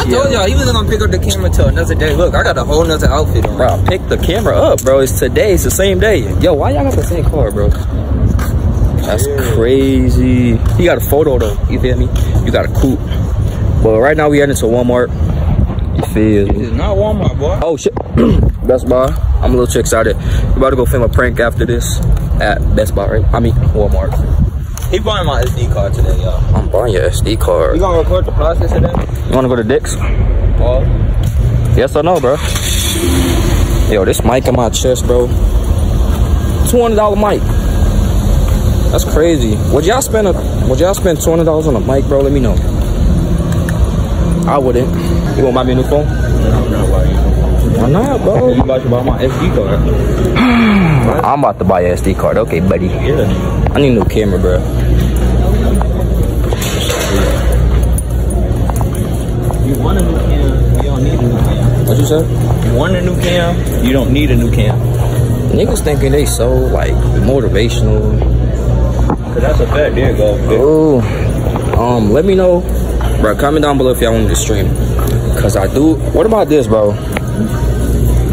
I told y'all he was gonna pick up the camera till another day. Look, I got a whole nother outfit on. Bro, pick the camera up, bro. It's today. It's the same day. Yo, why y'all got the same car, bro? That's Yeah. crazy. He got a photo though. You feel me? You got a coupe. But right now we heading to Walmart. You feel me? It's not Walmart, boy. Oh shit. Best Buy. I'm a little too excited. We about to go film a prank after this at Best Buy, right? I mean Walmart. He buying my SD card today, y'all. I'm buying your SD card. You gonna record the process today? You wanna go to Dick's? Paul? Yes or no, bro? Yo, this mic in my chest, bro. $200 mic. That's crazy. Would y'all spend a would y'all spend $200 on a mic, bro? Let me know. I wouldn't. You want to buy me a new phone? I'm buying bro? You about to buy my SD card? I'm about to buy an SD card. Okay, buddy. Yeah. I need a new camera, bro. You want a new cam? You don't need a new cam. What you said? You want a new cam? You don't need a new cam. Niggas thinking they so like motivational. Cause that's a fact. There you go. Oh, um, let me know, bro. Comment down below if y'all want me to stream, cause I do. What about this, bro?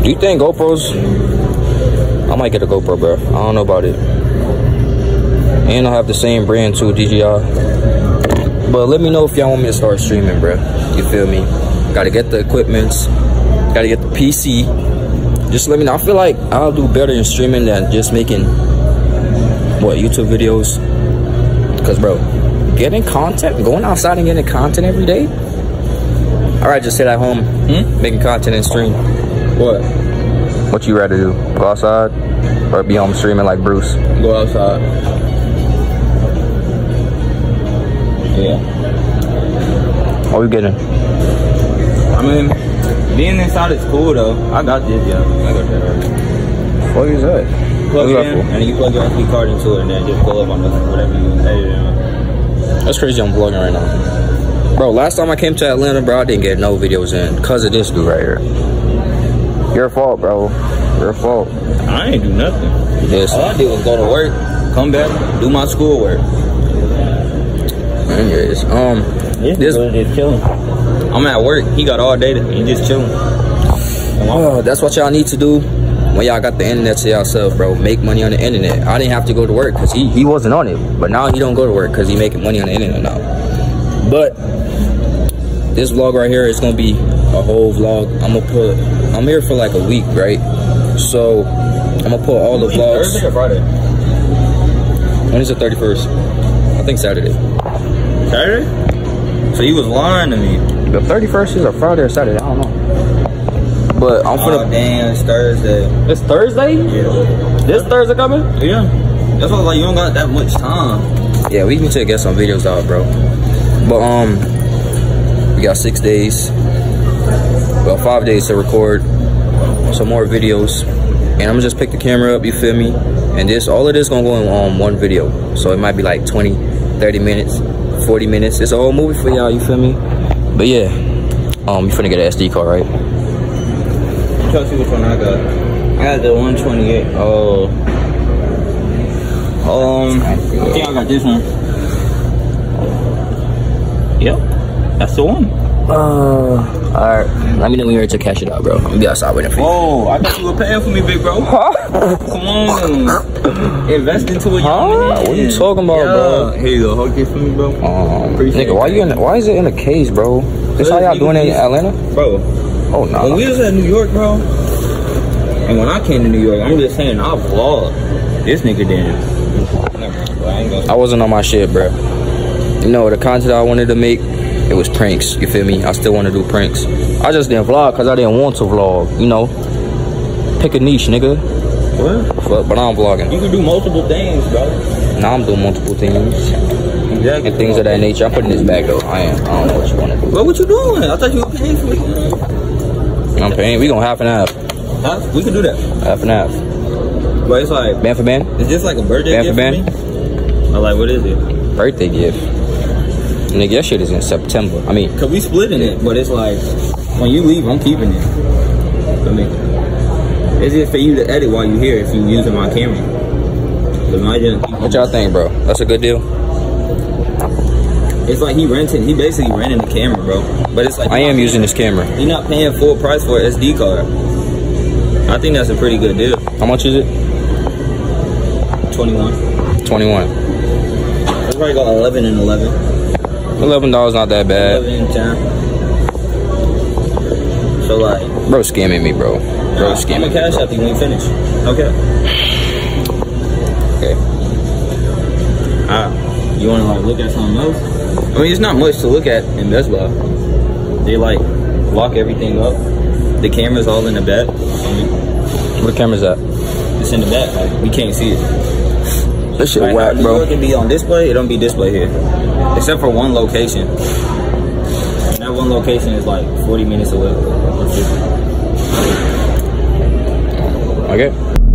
Do you think GoPros? I might get a GoPro, bro. I don't know about it. And I have the same brand too, DJI. But let me know if y'all want me to start streaming, bro. You feel me? Gotta get the equipments. Gotta get the PC. Just let me know. I feel like I'll do better in streaming than just making what YouTube videos. Cause bro, getting content, going outside and getting content every day. All right, just sit at home, Hmm? making content and stream. What? What you rather do? Go outside or be home streaming like Bruce? Go outside. Yeah. What are we getting? I mean, being inside is cool though. I got this, yeah. I got that already. What is that? Plug it in, and you plug your SD card into it, and then just pull up on whatever you edit on. That's crazy. I'm vlogging right now, bro. Last time I came to Atlanta, bro, I didn't get no videos in because of this dude right here. Your fault, bro. Your fault. I ain't do nothing. Yes. All I did was go to work, come back, do my schoolwork. Anyways, um, this just chilling. I'm at work. He got all day. To, he just chilling. Oh, that's what y'all need to do when y'all got the internet to yourself, bro. Make money on the internet. I didn't have to go to work because he, he wasn't on it. But now he don't go to work because he making money on the internet now. But this vlog right here is gonna be a whole vlog. I'm gonna put I'm here for like a week, right? So I'm gonna put all the Thursday vlogs. or Friday? When is the 31st? I think Saturday. Saturday. So he was lying to me. The 31st is a Friday or Saturday. I don't know. But I'm gonna. Oh finna. damn, it's Thursday. it's Thursday. Yeah. This Thursday coming? Yeah. That's why like, you don't got that much time. Yeah, we need to get some videos out, bro. But um, we got six days, well, five days to record some more videos, and I'm gonna just pick the camera up. You feel me? And this, all of this gonna go in um, one video, so it might be like 20, 30 minutes, 40 minutes. It's a whole movie for y'all. You feel me? But yeah, um, you finna get an SD card, right? Tell you which one I got. I got the 128. Oh. Um, I think I got this one. Yep, that's the one. Uh, all right. Let me know when you're ready to cash it out, bro. I'll be outside waiting for you. Whoa, I thought you were paying for me, big bro. Huh? Come on. Invest into a young Huh? man. What you talking about, bro? Here you go. This for me, bro. Um, Appreciate nigga, why you in? The, why is it in a case, bro? This how y'all doing in Atlanta? Bro, Oh no. when we was in New York, bro, and when I came to New York, I'm just saying, I vlogged. This nigga didn't. Never mind, bro. I. I wasn't on my shit, bro. You know the content I wanted to make, it was pranks. You feel me? I still want to do pranks. I just didn't vlog because I didn't want to vlog. You know, pick a niche, nigga. What? But, but I'm vlogging. You can do multiple things, bro. Now I'm doing multiple things Exactly. and things of that nature. I'm putting this back though. I am. I don't know what you want to do. Bro, what you doing? I thought you were paying for me. I'm paying. We gonna half and half, Huh? We can do that. half and half. But it's like, Band for band, is this like a birthday Band gift for for me? Or like, what is it? birthday gift. Nigga, that shit is in September. I mean, Cause we splitting it, but it's like, when you leave, I'm keeping it. I mean, it's just for you to edit while you're here if you using my camera. Cause I didn't. what y'all think, bro? That's a good deal. It's like he renting. He basically renting the camera, bro. But it's like I am using this camera. You're not paying full price for an SD card. I think that's a pretty good deal. How much is it? 21. 21. That's probably got 11 and 11. $11 not that bad. 11 and 10. So like, Bro scamming me, bro. Bro I'm gonna scamming cash out you when you finish. Okay. Okay. Ah, you wanna like look at something else? I mean, it's not much to look at in Best Buy. They like lock everything up. The camera's all in the back. I mean, Where the camera's at? it's in the back. Like we can't see it. This shit Right whack, now, bro. It can be on display. It don't be display here, except for one location. And that one location is like 40 minutes away. Okay.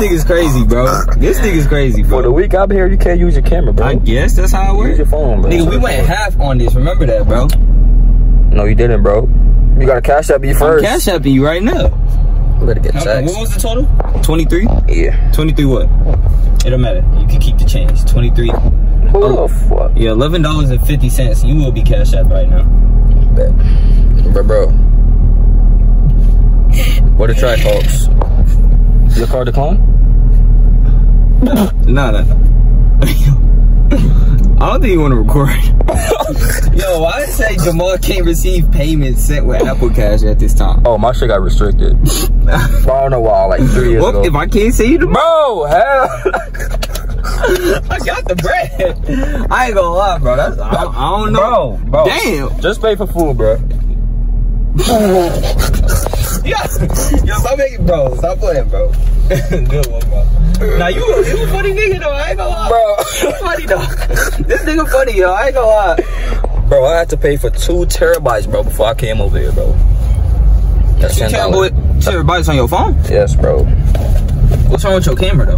Nigga's crazy, bro. This nigga's crazy, bro. For the week I'm here, you can't use your camera, bro. I guess that's how it works. Use your phone, bro. Nigga, we went half on this. Remember that, bro. No, you didn't, bro. You gotta cash me I'm first. cash apping you right now. Let it get taxed. What was the total? 23? Yeah. 23 what? It don't matter. You can keep the change. 23. Who the oh. fuck? Yeah, $11.50. You will be cash app right now. Bet. Bro, bro. What a Trackhawks? Your car decline? No, no, no. I don't think you want to record. Yo, why did it say Jamal can't receive payments sent with Apple Cash at this time? Oh, my shit got restricted. I don't know why, like three years What ago. if I can't see you tomorrow? Bro, hell. I got the bread. I ain't gonna lie, bro. That's, I, don't- I don't know. Bro, bro. Damn. Just pay for food, bro. Yeah. Yo, stop making, bro. Stop playing, bro. Good one, bro. Now you, you a funny nigga though. I ain't gonna lie. Bro. You funny though. This nigga funny, yo. I ain't gonna lie. Bro, I had to pay for two terabytes, bro, before I came over here, bro. That's You ten dollars. everybody's on your phone. Yes, bro. What's wrong with your camera though?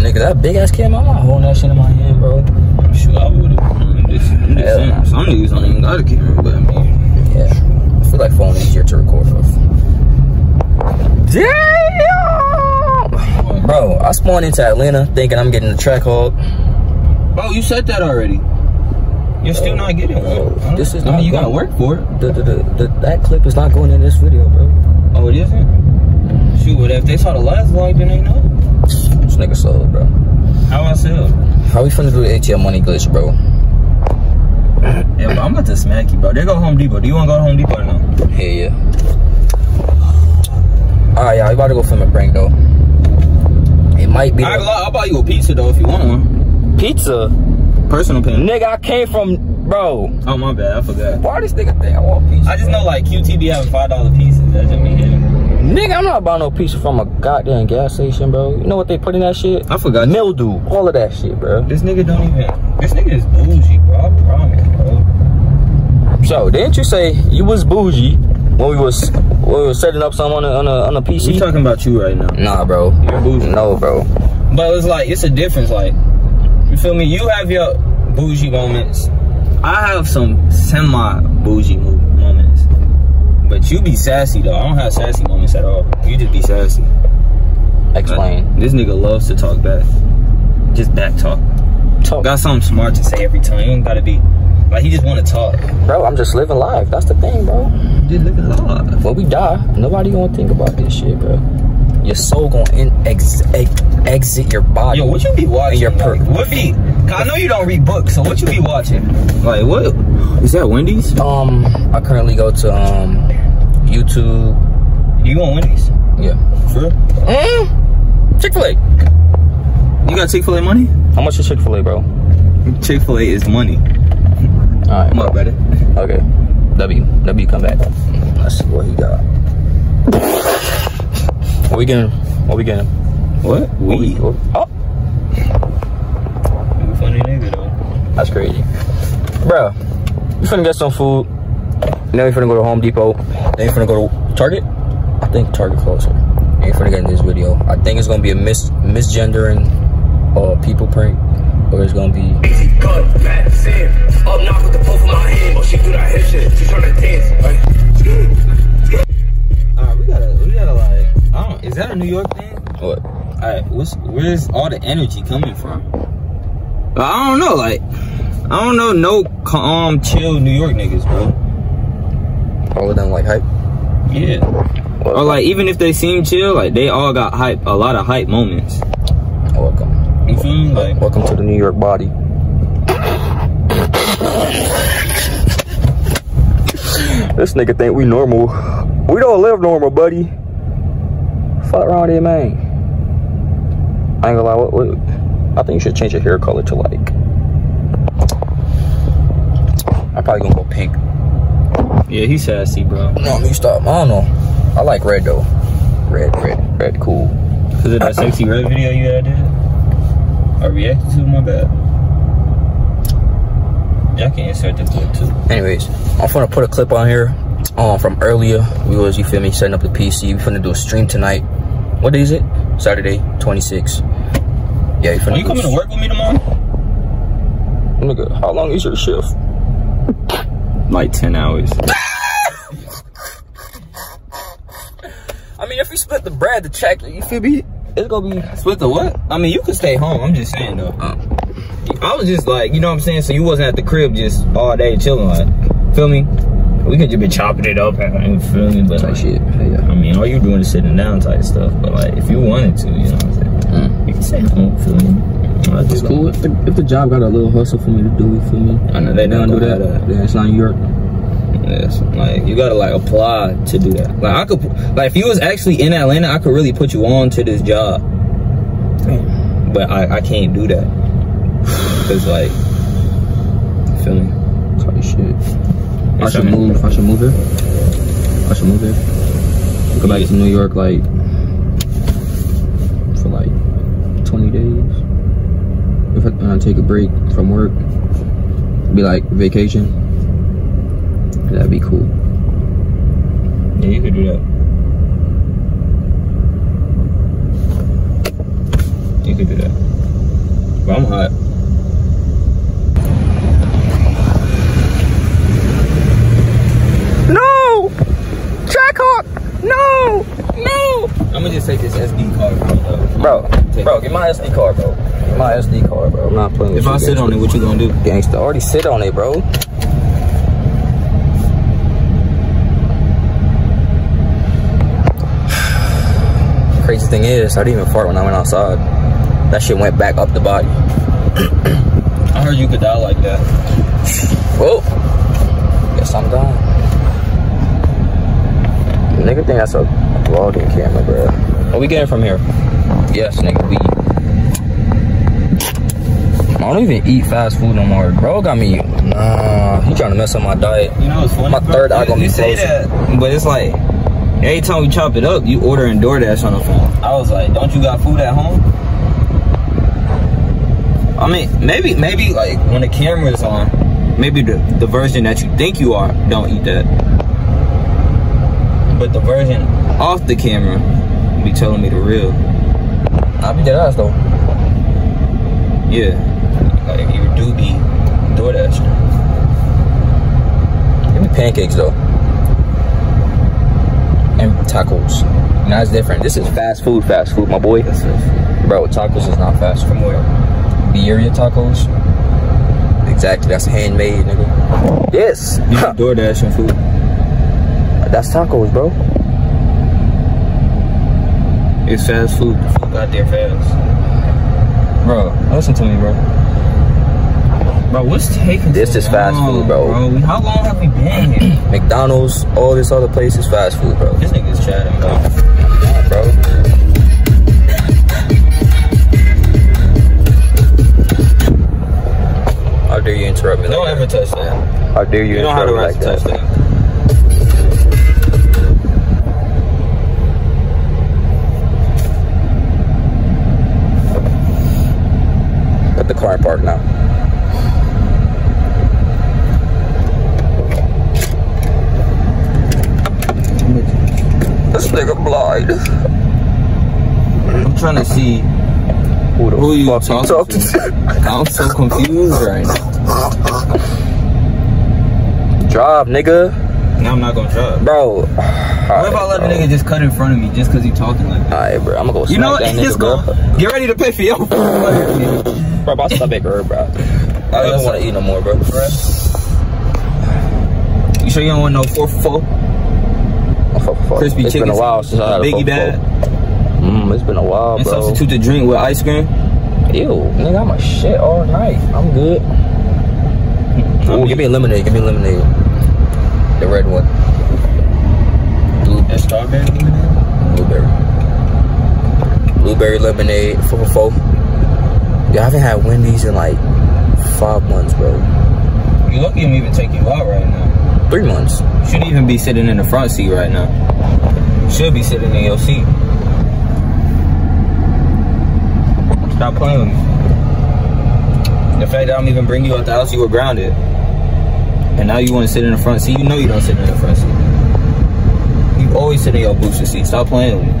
Nigga, that big ass camera, I'm not holding that shit in my hand, bro. Shoot, I would have. Some niggas don't even got a camera, but I mean, Yeah. I feel like phone easier to record with. Damn! Bro, I spawned into Atlanta thinking I'm getting the Trackhawk. bro, you said that already. You're still not getting one. This is I mean, you gotta work for it. The, the, the, that clip is not going in this video, bro. Oh, it isn't. Shoot, but if they saw the last vlog, then they know. This nigga sold, bro. How I sell? How we finna do the ATM money glitch, bro? Yeah, bro, I'm about to smack you, bro. They go Home Depot. Do you want to go to Home Depot or no? Yeah, yeah. Alright, y'all, we about to go film a prank, though. It might be I, I'll buy you a pizza though if you want one. pizza. Personal opinion. Nigga, I came from, bro. Oh my bad, I forgot. Why this nigga think I want pizza? I just know like QTB having five dollar pieces. That just be hitting. Nigga, I'm not buying no pizza from a goddamn gas station, bro. You know what they put in that shit? I forgot. Mildew. All of that shit, bro. This nigga don't even. This nigga is bougie, bro. I promise, bro. So, didn't you say you was bougie when we was when we was setting up something on a, on a, on a We talking about you right now. Nah, bro. You're bougie. No, bro. But it's like it's a difference. Like you feel me? You have your bougie moments. I have some semi bougie moments. But you be sassy though. I don't have sassy moments at all. You just be sassy. Explain. This nigga loves to talk back. Just back talk. Talk. Got something smart to say every time. You don't gotta be like he just wanna talk. Bro, I'm just living life. That's the thing, bro. Just live it live. When we die, nobody gonna think about this shit, bro. Your soul gonna in, ex, ex, exit your body. Yo, what you be watching? Your per- like, what be? 'cause I know you don't read books, so what you be watching? Like what? Is that Wendy's? Um, I currently go to um YouTube. You want Wendy's? Yeah. Sure. real? Mm, Chick Fil A. You got Chick Fil A money? How much is Chick Fil A, bro? Chick Fil A is money. All right. Come on, brother. Okay. W. W. Come back. Let's see what he got. What we getting? What we getting? What? What we- what- Oh, You a funny nigga though. that's crazy, bro. We finna get some food. Then we finna go to Home Depot. Then we finna go to Target. I think Target closer. And we finna get in this video. I think it's gonna be a mis misgendering uh people prank, or it's gonna be Fat, sand. Up knock with the both of my hand. Oh, she do that hip shit. She tryna dance. Right? that a New York thing? What? Alright, what's where's all the energy coming from? I don't know, like I don't know no calm, chill New York niggas, bro. All of them like hype. Yeah. Or like even if they seem chill, like they all got hype, a lot of hype moments. Welcome. You feel me? Like Welcome to the New York body. This nigga think we normal. We don't live normal, buddy. Fuck around here, man. I ain't gonna lie. What, what, I think you should change your hair color to like. I'm probably gonna go pink. yeah, he's sassy, bro. No, you stop. I don't know. I like red though. Red, red, red, cool. Cause of that sexy red video you had did. I reacted to my bad. Y'all can insert the clip too. Anyways, I'm gonna put a clip on here um, from earlier. We was, you feel me, setting up the PC. We finna do a stream tonight. What day is it? Saturday, 26. Yeah, you finna Are you coming to work with me tomorrow? Nigga, how long is your shift? Like 10 hours. I mean, if we split the bread, the check, you feel me? It's gonna be. Split the what? I mean, you could stay home. I'm just saying though. Uh, I was just like, you know what I'm saying? So you wasn't at the crib just all day chilling, like, feel me? We could just be chopping it up, and feel me? But like shit. Yeah. I mean, all you doing is sitting down type stuff. But like, if you wanted to, you know what I'm saying? Mm. You can stay home, feel me? I It's cool if the, if the job got a little hustle for me to do. You feel me? I know they don't do do that. that. Yeah, it's not New York. Yes, like you gotta like apply to do that. Like I could, like if you was actually in Atlanta, I could really put you on to this job. But I, I can't do that because like, feel me? Type shit. I should move. I should move here. I should move here. Go back to New York like for like 20 days. If I, when I take a break from work, be like vacation. That'd be cool. Yeah, you could do that. You could do that. But I'm hot. No, Trackhawk. No, no, I'm gonna just take this SD card, bro. bro, bro, get my SD card, bro. Get my SD card, bro. I'm not playing. With you. If I sit on it, what you gonna do? gangsta, already sit on it, bro. Crazy thing is, I didn't even fart when I went outside. That shit went back up the body. I heard you could die like that. Whoa. Guess I'm done. Nigga think that's a vlogging camera, bro. What we getting from here? Yes, nigga, we. I don't even eat fast food no more. Bro got me. Nah, he trying to mess up my diet. You know, it's funny. My bro. third eye gonna you be say that, but it's like every time we chop it up, you ordering DoorDash on the phone. I was like, don't you got food at home? I mean, maybe, maybe like when the camera's on, maybe the the version that you think you are, don't eat that. But the version off the camera be telling me the real. I be dead ass though. Yeah, like you do be DoorDash. Give me pancakes though. And tacos. Now it's different. This is fast food, fast food, my boy. Bro, tacos is not fast food. From where? Birria tacos. Exactly, that's handmade, nigga. Yes. You be DoorDashing food. That's tacos, bro. It's fast food. The food got there fast. Bro, listen to me, bro. Bro, what's taking This so is fast food, bro. How long have we been here? McDonald's, all this other place is fast food, bro. this nigga's chatting, bro. bro. How dare you interrupt me Don't like ever touch that. that? How dare you, You know how interrupt to me like touch that? that. Put the car in park now. This nigga blind. I'm trying to see Who the who you talking, talking to. I'm so confused right now. Drive, nigga. Now I'm not gonna drive. Bro. What if I let a nigga just cut in front of me just cause he talking like that? Alright, bro. I'm gonna go You know what? that Just go. bro. Get ready to pay for your Bro, about stop that bro. I don't want to eat no more, bro. bro. You sure you don't want no 4 4? Four. Crispy it's chicken. It's been a while since I had a Biggie bag. Mmm, it's been a while, and bro. substitute the drink with ice cream? Ew, nigga, I'm a shit all night. I'm good. Ooh, give me a lemonade. Give me a lemonade. The red one. Blue strawberry lemonade? Blueberry. Blueberry lemonade, 4 4. Yo, I haven't had Wendy's in like five months, bro. You're lucky I'm even taking you out right now. Three months. You shouldn't even be sitting in the front seat right now. You should be sitting in your seat. Stop playing with me. The fact that I don't even bring you out the house, you were grounded. And now you want to sit in the front seat. You know you don't sit in the front seat. You always sit in your booster seat. Stop playing with me.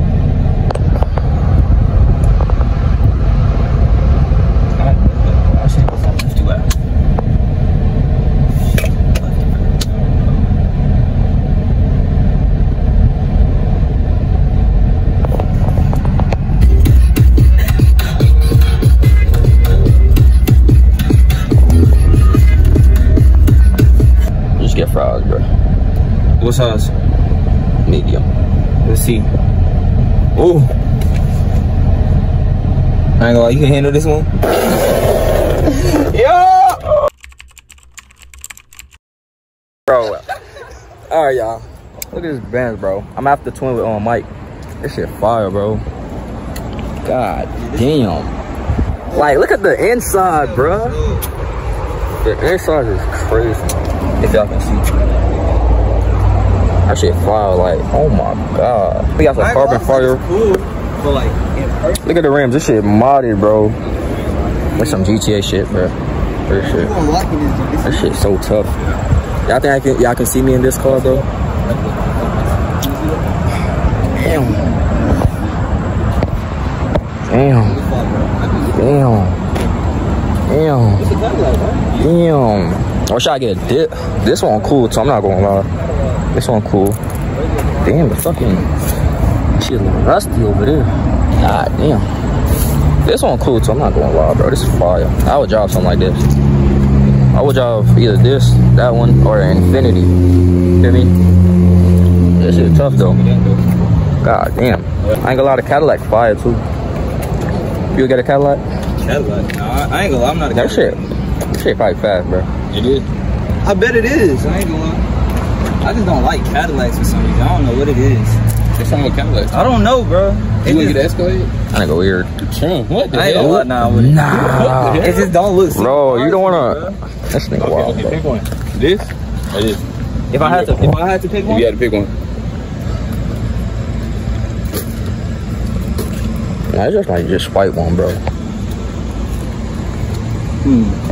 Get fries, bro. What size? Medium. Let's see. Ooh. I ain't gonna lie, you can handle this one? Yo! Bro. All right, y'all. Look at this bands, bro. I'm after twin with on Mike. This shit fire, bro. God damn. Like, look at the inside, bro. The inside is crazy. If y'all can see. That shit fire, like, oh my god. We got some carbon fiber. Cool, but like Look at the rims. This shit modded, bro. With some GTA shit, bro. Real shit. That shit so tough. Y'all think I can y'all can see me in this car, bro? Damn. Damn. Damn. Damn. Damn. I wish I get a dip. This one cool, so I'm not gonna lie. This one cool. Damn, the fucking shit rusty over there. God damn. This one cool, so I'm not gonna lie, bro. This is fire. I would drive something like this. I would drive either this, that one, or Infiniti. Hear me? This shit tough though. God damn. I ain't gonna lie, the Cadillac fire too. You get a Cadillac? Cadillac. Nah, I, ain't gonna lie, I'm not a That shit, shit probably fast, bro. It is. I bet it is. I ain't gonna lie. I just don't like Cadillacs for some reason. I don't know what it is. What's wrong with Cadillac? I don't know, bro. You want to It get just, the Escalade? I go weird. Sure. What the I hell? lie now with it. Nah. It just don't look. Bro, you don't wanna. This nigga Okay, wild, okay, bro. pick one. This or this? If I had to, if I had to pick If one, you had to pick one. I just like just white one, bro. Hmm.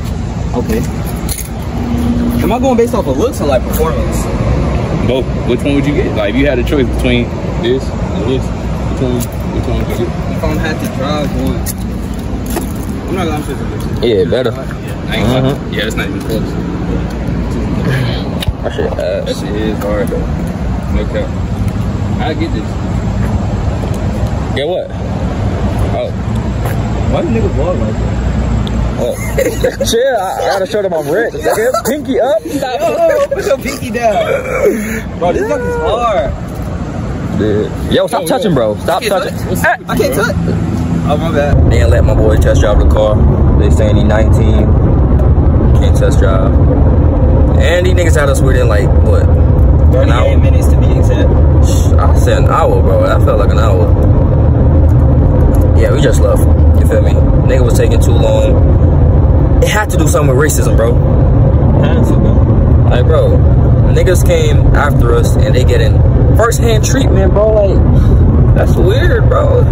Okay. Am I going based off of looks or like performance? Both. Which one would you get? Like, if you had a choice between this and this, which one? Which one would you get? If I'm had to drive one, I'm not gonna say Yeah, better. I ain't uh-huh. gonna. Yeah, that's not even close. That shit That ass. shit is hard though. No cap. I get this. Get what? Oh. Why do niggas vlog like that? Oh. Chill, I, I gotta show them I'm rich. Pinky up. Yo, put your pinky down. Bro, this fuck is hard. Dude. Yo, stop touching, bro. Stop touching. I can't touch. Oh, my bad. They ain't let my boy test drive the car. They saying he 19. Can't test drive. And these niggas had us within like, what? 38 minutes to be exact. I said an hour, bro. That felt like an hour. Yeah, we just left. You feel me? Nigga was taking too long. It had to do something with racism, bro. Had to, bro. Like, bro, niggas came after us and they getting first-hand treatment, bro. Like, that's weird, bro.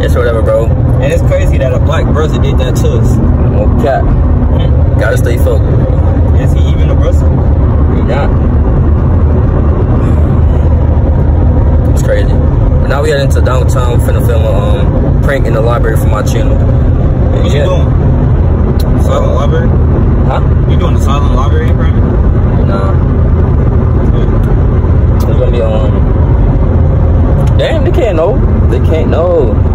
It's whatever, bro. And it's crazy that a black brother did that to us. No cap. Gotta stay focused, bro. Is he even a brother? We not. It's crazy. But now we head into downtown, finna film a um, prank in the library for my channel. What you yeah. doing? Silent library? Huh? You doing the silent library, bro? Nah. me um. Damn, they can't know. They can't know.